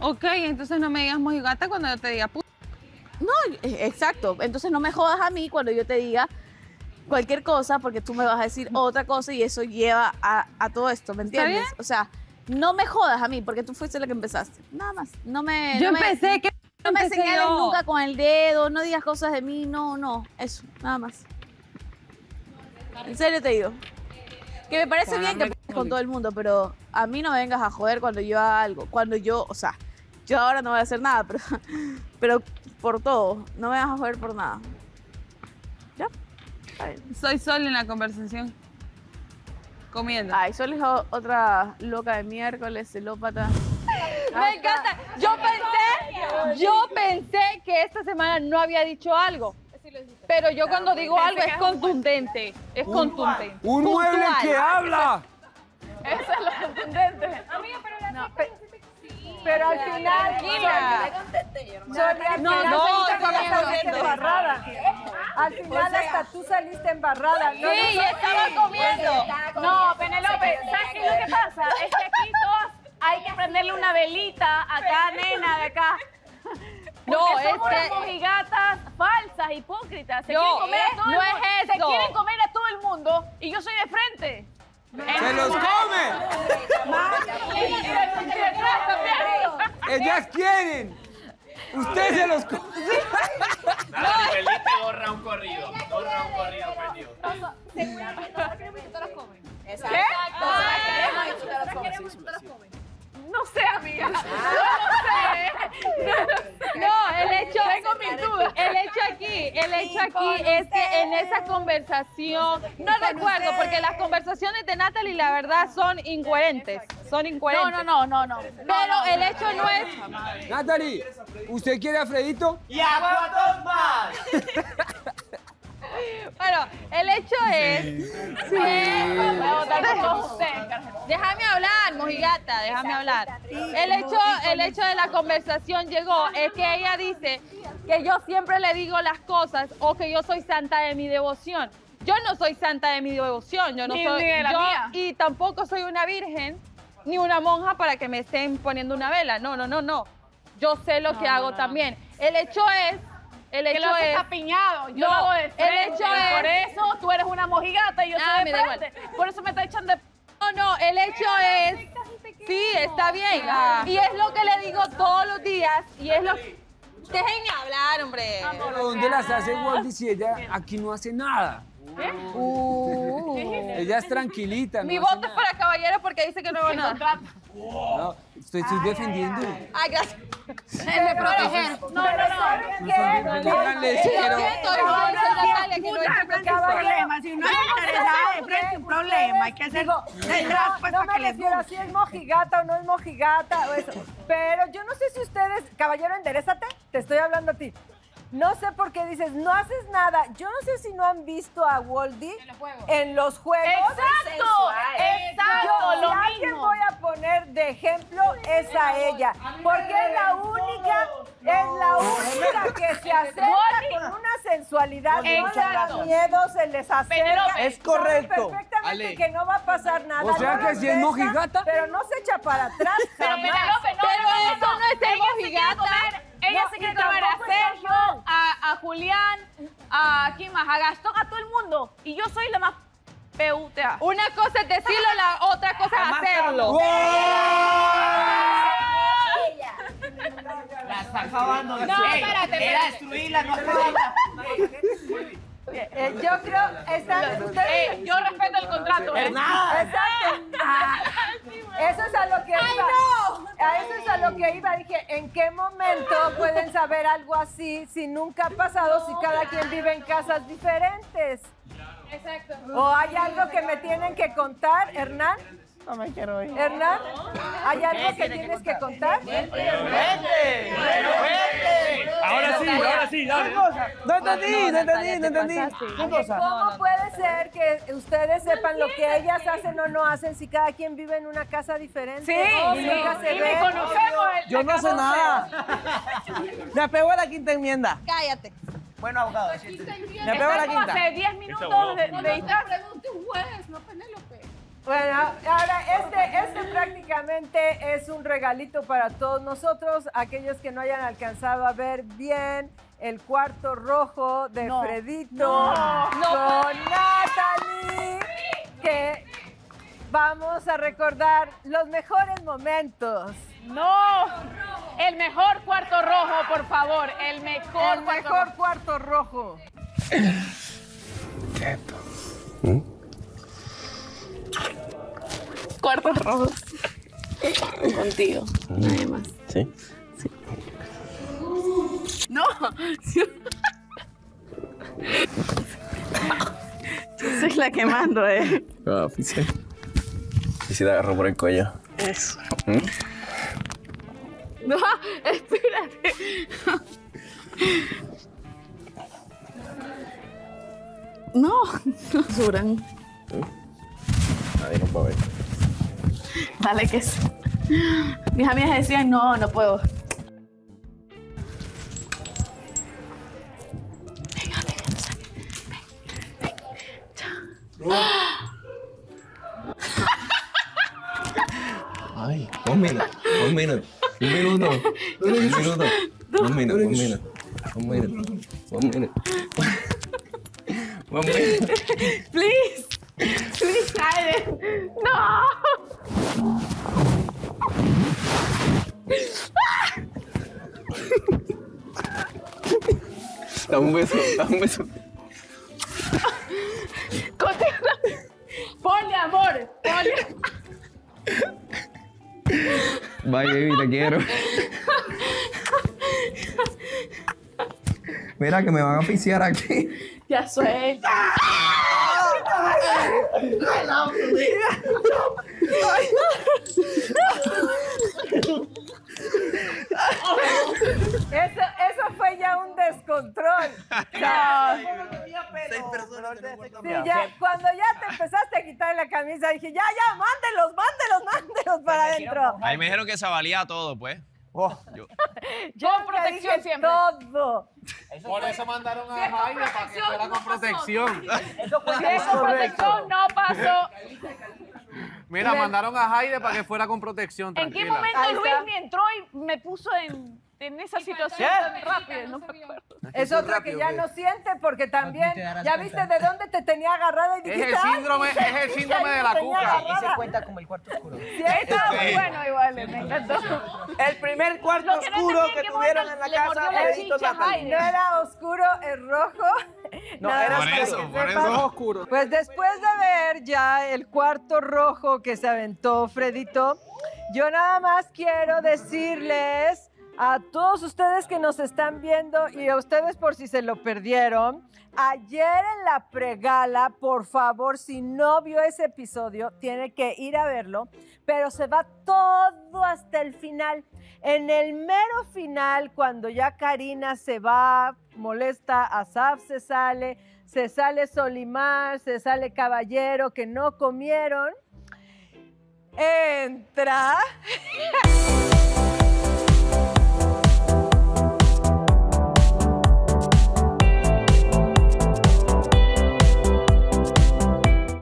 Ok, entonces no me digas mojigata cuando yo te diga puta. No, eh, exacto. Entonces no me jodas a mí cuando yo te diga cualquier cosa porque tú me vas a decir otra cosa y eso lleva a, a todo esto, ¿me ¿Está entiendes? O sea, no me jodas a mí porque tú fuiste la que empezaste. Nada más. No me. Yo no me- empecé, que No me señales yo. nunca con el dedo, no digas cosas de mí, no, no. Eso, nada más. En serio te digo. Que me parece bien que con todo el mundo, pero a mí no me vengas a joder cuando yo haga algo. Cuando yo, o sea, yo ahora no voy a hacer nada, pero, pero por todo. No me vas a joder por nada. ¿Ya? Soy Sol en la conversación. Comiendo. Ay, Sol es otra loca de miércoles, celópata. Me encanta. Yo pensé, yo pensé que esta semana no había dicho algo. Pero yo cuando digo algo es contundente. Es contundente. Un mueble Puntual. que habla. Eso es lo contundente. Pero al final. Sonia, al No, no, saliste embarrada. Al final hasta tú saliste embarrada. Sí, estaba comiendo. No, Penelope, ¿sabes qué es lo que pasa? Es que aquí todos hay que prenderle una velita a cada nena de acá. No, Porque es somos unas que- mojigatas falsas, hipócritas. Se No, quieren comer a eh, todo el no es mundo. Se eso. quieren comer a todo el mundo y yo soy de frente. ¡Se los come! ¡Ellas quieren! ¡Usted se los come! Nada, Felipe borra un corrido. Borra un corrido prendido. Conversación, no recuerdo, porque las conversaciones de Natalie la verdad son incoherentes, son No, incoherentes. no, no, no, no. Pero el hecho no es, Natalie, ¿usted quiere a Fredito? ¡Y a cuántos más! bueno, el hecho es Carmen. Déjame hablar, mojigata, déjame hablar. El hecho, el hecho de la conversación llegó es que ella dice que yo siempre le digo las cosas o que yo soy santa de mi devoción. Yo no soy santa de mi devoción, yo no Ni- soy ni de la yo- mía. y tampoco soy una virgen ni una monja para que me estén poniendo una vela. No, no, no, no. Yo sé lo que hago también. El hecho es, el Que hecho lo haces es apiñado. Yo No, lo hago de el frente. hecho es- Por eso tú eres una mojigata y yo Ah, soy de frente. Por eso me está echando de... No, no, el hecho es. Sí, está bien. Ah. Y es lo que le digo todos los días. Y es lo. Déjenme hablar, hombre. Pero ¿dónde las hace Wally si ella aquí no hace nada? Uh. Ella es tranquilita. Mi no voto es para caballero porque dice que no hago nada. No, estoy, estoy defendiendo. Ay, gracias. El de proteger. No, no, no. Díganle, no es problema, si no es interesada de frente un problema, hay que hacer detrás pues no para me que les guste. si es mojigata o no es mojigata o eso. Pero yo no sé si ustedes, caballero, enderezate, te estoy hablando a ti. No sé por qué dices, no haces nada. Yo no sé si no han visto a Waldy en los juegos. Exacto, exacto, Yo, lo si alguien mismo. voy a poner de ejemplo es a ella, porque es la única, es la única que se acerca Waldy. con una sensualidad, no le miedo, se les acerca. Es sabe correcto. perfectamente Ale. que no va a pasar nada. O sea no que si es mojigata. Pero no se echa para atrás Pero jamás. Penelope, no, Pero eso no es mojigata. Ella No, se y quiere comer a tampoco está Sergio, mal. a, a Julián, a quién más, a Gastón, a todo el mundo. Y yo soy la más PUTA. Una cosa es decirlo, la otra cosa es hacerlo. La está acabando. No, espérate, Era espérate. destruirla, no acabarla. Eh, yo creo, están ustedes. Eh, yo respeto el contrato. ¿eh? Exacto. Ah, eso es a lo que iba. A eso es a lo que iba. Dije, ¿en qué momento pueden saber algo así si nunca ha pasado, si cada quien vive en casas diferentes? Exacto. ¿O hay algo que me tienen que contar, Hernán? No me quiero ir. Hernán, ¿hay algo que tienes que contar? Ahora sí, ahora sí, dale. No entendí, no entendí, no entendí. ¿Cómo puede ser que ustedes sepan lo que ellas hacen o no hacen si cada quien vive en una casa diferente? Sí, y nunca se el- Yo no sé nada. Me apego a la quinta enmienda. Cállate. Bueno, abogado. Me apego a la Está como quinta. hace 10 minutos de, distancia. pregunte un juez, no Penélope. Bueno, ahora este, este prácticamente es un regalito para todos nosotros, aquellos que no hayan alcanzado a ver bien el cuarto rojo de No. Fredito No. con Natalie, que vamos a recordar los mejores momentos. No. El mejor cuarto rojo, por favor. El mejor El cuarto mejor rojo. cuarto rojo. Cuartos rojos. Contigo. Nadie más. ¿Sí? No. Yo soy la que mando, eh. Ah, sí. Y si te agarro por el cuello. Eso. ¿Mm? No, espérate. No, no suran. Nadie nos va a ver. Dale que sí. Mis amigas decían, no, no puedo. Venga, venga. Ay, un minuto, un minuto, un minuto, un minuto, un minuto, un minuto, un minuto, un minuto. Un minuto. Please. Please, Aiden. No. Dame un beso, dame un beso. Ponle amor. Ponle. Bye, baby, te quiero. Mira que me van a oficiar aquí. Ya suelta. Eso, eso fue ya un descontrol. Sí, ya, cuando ya te empezaste a quitar la camisa, dije, ya, ya, mándelos, mándelos, mándelos para adentro. Ahí me dijeron que se valía todo, pues. Yo- Yo Con protección dije siempre. Todo. Por eso mandaron a Jaime para que fuera con protección. Si es con protección, no pasó. Mira, mandaron a Jaime para que fuera con protección. ¿En qué momento Luis me entró y me puso en, en esa situación tan rápida? No me acuerdo. Es otra que ya no siente porque también, ya viste de dónde te tenía agarrada y Es dijiste, el "Ay, síndrome, es el síndrome de la cuca. agarrada". cuenta como el cuarto oscuro. Estaba muy bueno igual, me encantó. El primer cuarto oscuro que tuvieron en la casa. No era oscuro, es rojo. No, Nada era Por eso, por eso. oscuro. Pues después de ver ya el cuarto rojo que se aventó Fredito, yo nada más quiero decirles a todos ustedes que nos están viendo y a ustedes por si se lo perdieron, ayer en la pregala, por favor, si no vio ese episodio, tiene que ir a verlo, pero se va todo hasta el final. En el mero final, cuando ya Karina se va, molesta, Asaf se sale, se sale Solimar, se sale Caballero, que no comieron, entra